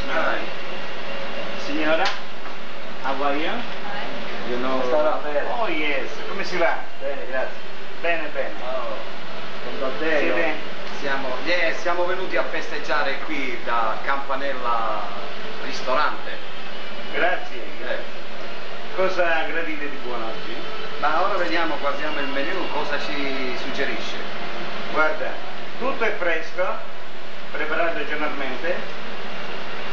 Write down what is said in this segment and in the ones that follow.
signora. Signora, how are you? You know, Oh yes, come si va? Bene, grazie. Bene, bene. Oh, Contatello. Siete? Siamo, yeah, siamo venuti a festeggiare qui da Campanella Ristorante. Grazie, grazie. Cosa gradite di buono oggi? Ma ora vediamo, guardiamo il menù, cosa ci suggerisce? Guarda, tutto è fresco, preparato giornalmente.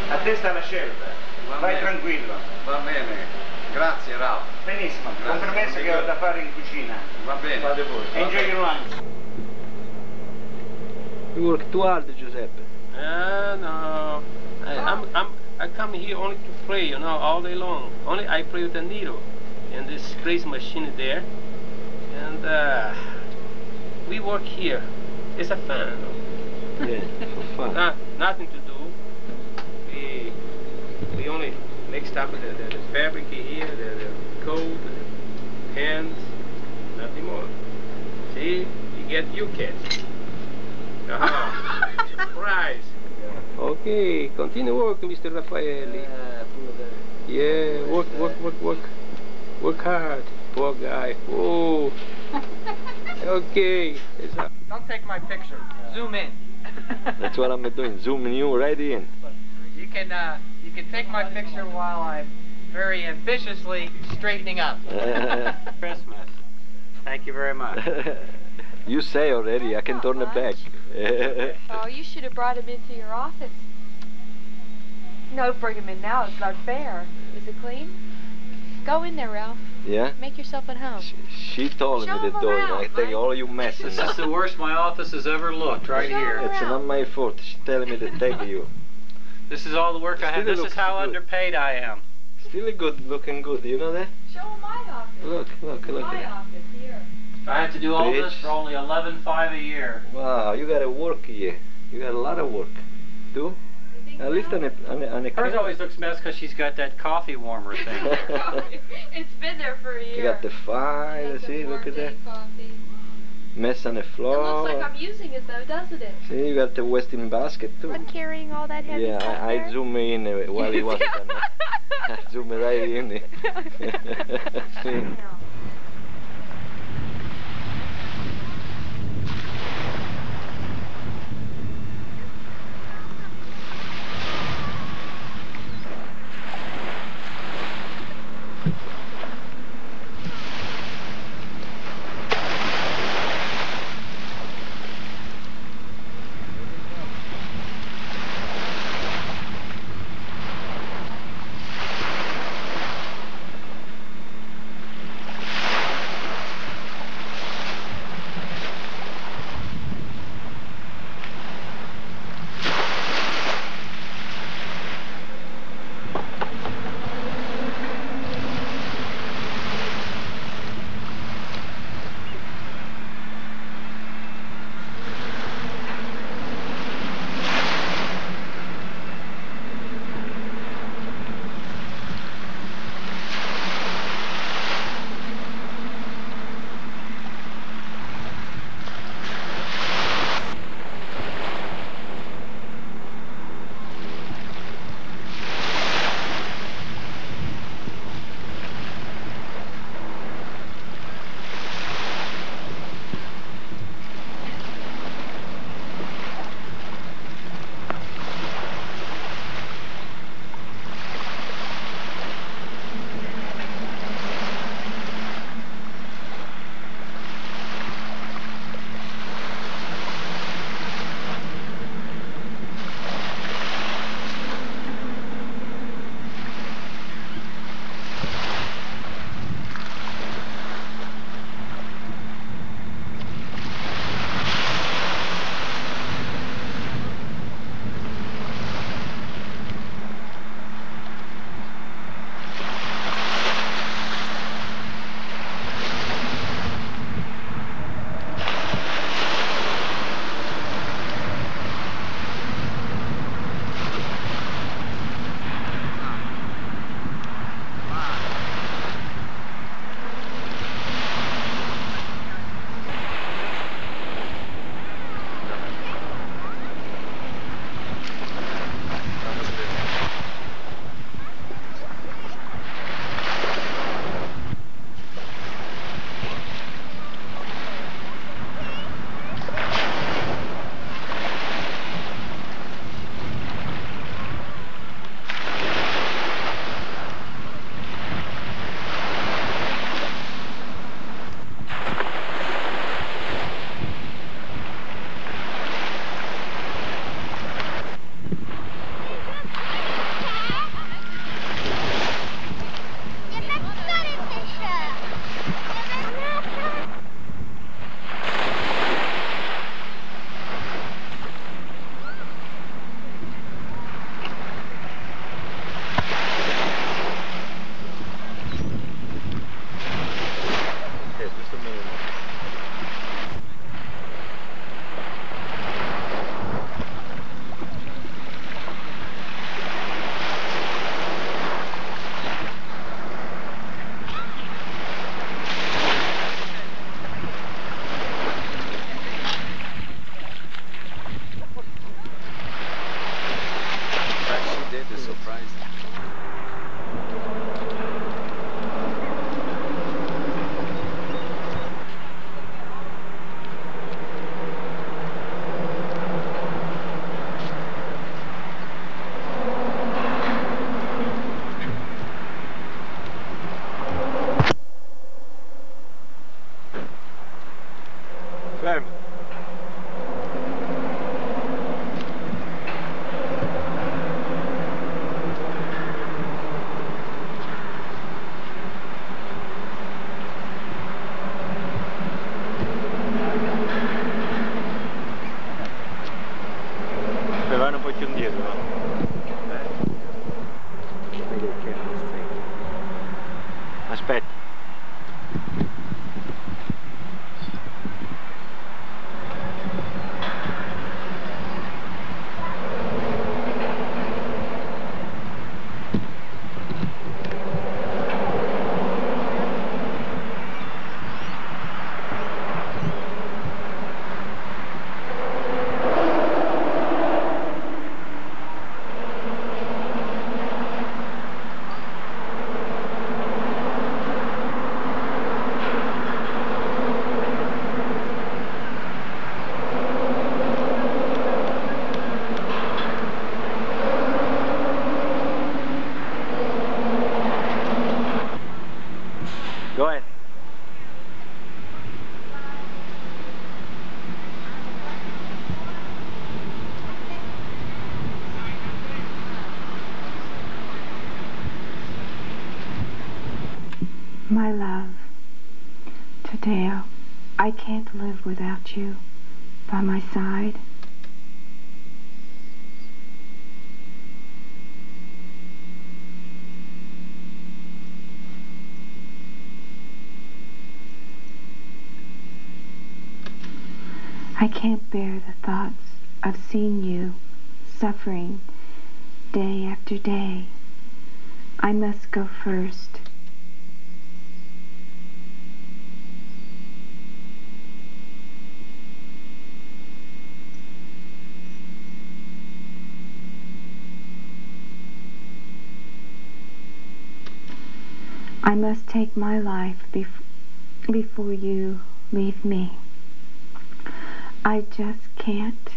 A te sta la scelta. Va Vai bene. tranquillo. Va bene, grazie Ralph. Benissimo, Grazie. compromesso che ho da fare in cucina. Va bene. Fate voi. Va Enjoy your lunch. You work too hard, Giuseppe. Uh, no. I, I'm, I'm, I come here only to play, you know, all day long. Only I play with a needle and this crazy machine there. And uh, we work here. It's a fun, you know. Yeah, for fun. Not, nothing to do. We, we only mixed up the, the, the fabric here, the, the coat, the pants, nothing more. See, you get your catch. Uh-huh. Surprise. Okay, continue work, Mr. Raffaelli. Yeah, work, work, work, work. Work hard. Poor guy. Oh. Okay. It's a- Don't take my picture. Zoom in. That's what I'm doing. Zooming you right in. You can uh, you can take my picture while I'm very ambitiously straightening up. Christmas. Thank you very much. you say already, I can turn it back. Oh, you should have brought him into your office. No, bring him in now. It's not fair. Is it clean? Go in there, Ralph. yeah? Make yourself at home. She, she told Show me him the door. around, I take Mike. all you messes. This is the worst my office has ever looked, right Show here. her It's not my fault. She's telling me to take you. This is all the work I have. This is how good. underpaid I am. Still a good, looking good. You know that? Show my office. Look, look, look. My office here. I have to do all this for only eleven five a year. Wow, you gotta work here. You got a lot of work. Do? At least on a, on a, on a Hers always looks messed because she's got that coffee warmer thing. it's been there for a year. You got the fire, Has see, look at that. coffee. Mess on the floor. It floor. looks like I'm using it though, doesn't it? See, you got the Westin basket too. I'm carrying all that heavy Yeah, stuff I, I zoom in uh, while he was done. I zoom right in. See? I can't bear the thoughts of seeing you suffering day after day. I must go first. I must take my life bef- before you leave me. I just can't.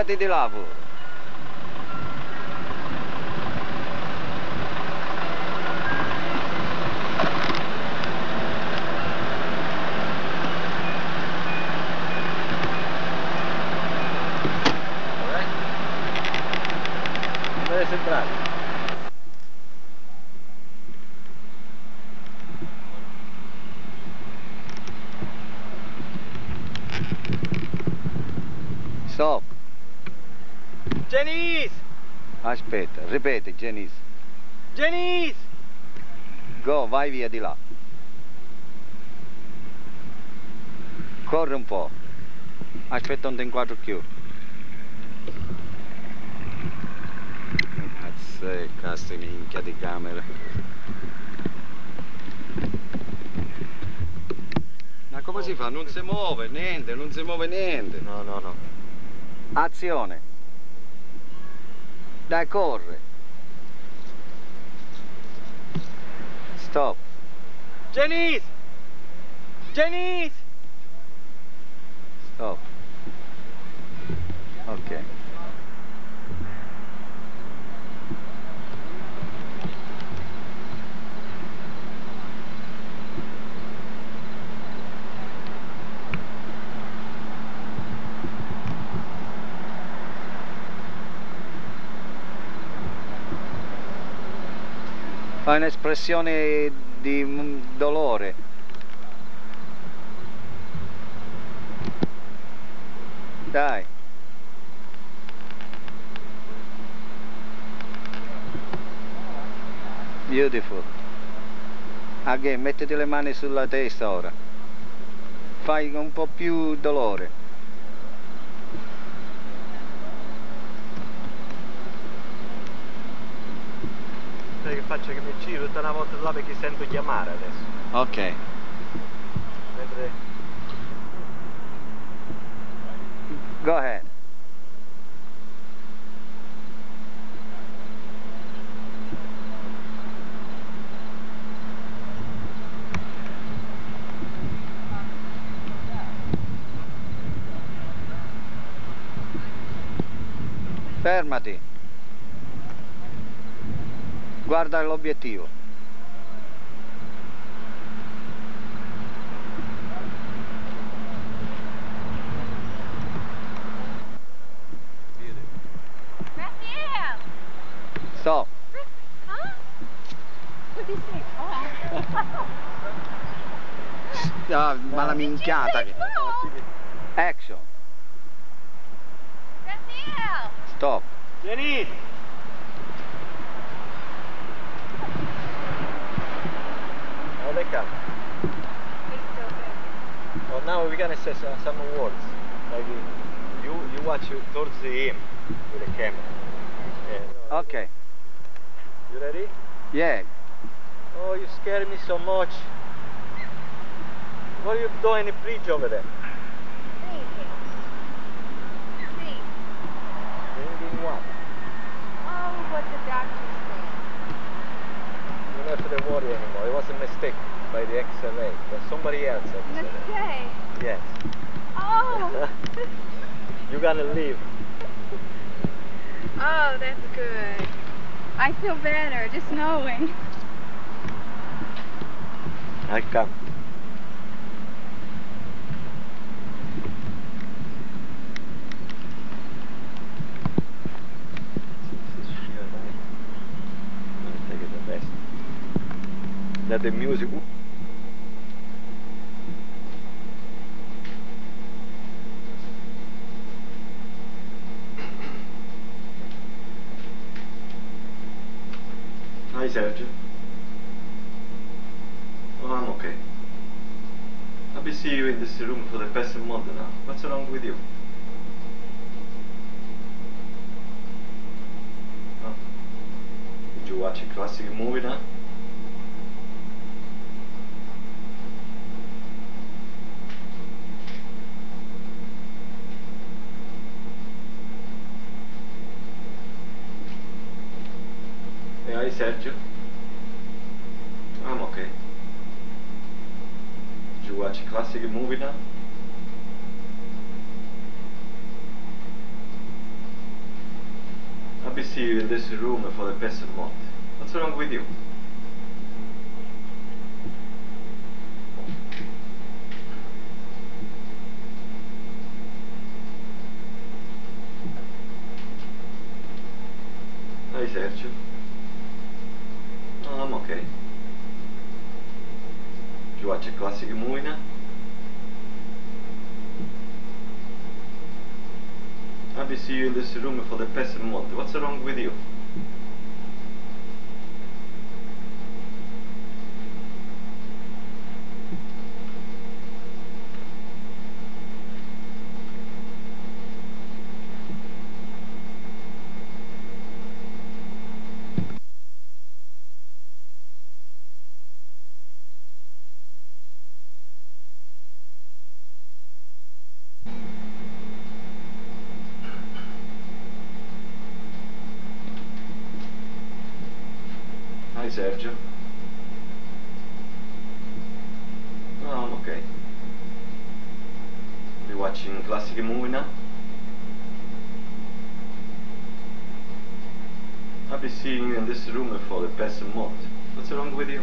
Déjate de lado. Right. Vamos entrar. Ripeti, Janice. Janice! Go, vai via di là. Corri un po'. Aspetta un inquadro più. Cazzo, cazzo minchia di camera. Ma come si fa? Non si muove niente, non si muove niente. No, no, no. Azione. Dai, corre. Stop. Janice! Janice! Stop. Ok. Fa un'espressione di dolore. Dai. Beautiful. Again, mettiti le mani sulla testa ora. Fai un po' più dolore. aspetta che faccio che mi giro da una volta là perché sento chiamare adesso. Ok. Mentre... Go ahead. Fermati guarda l'obiettivo. So. Ah, ma la minchiata che... action. Stop. Denise They come. He's still good. Well, now we're gonna say some, some words. Like you, you watch you towards him with the camera. Yeah. Ok. You ready? Yeah. Oh, you scare me so much. What are you doing in the bridge over there? Thinking. Think. Thinking what? Oh, what the doctors say. You don't have to worry anymore. It was a mistake by the X-ray. But somebody else X-ray. Mistake. Yes. Oh. You're gonna leave. oh, that's good. I feel better just knowing. I come. Take it the best. Let the music. Hi Sergio. Oh, I'm okay. I'll be seeing you in this room for the past month now. What's wrong with you? Huh? Did you watch a classic movie now? Hey, hi Sergio. I'm okay. Did you watch a classic movie now? I've you in this room for the past month. What's wrong with you? Hi Sergio. Oh, I'm okay. Did you watch a classic movie now? I've been seeing you in this room for the past month. What's wrong with you? Hi Sergio. Oh, I'm okay. We watching a classic movie now? Been seeing you in this room for the past month. What's wrong with you?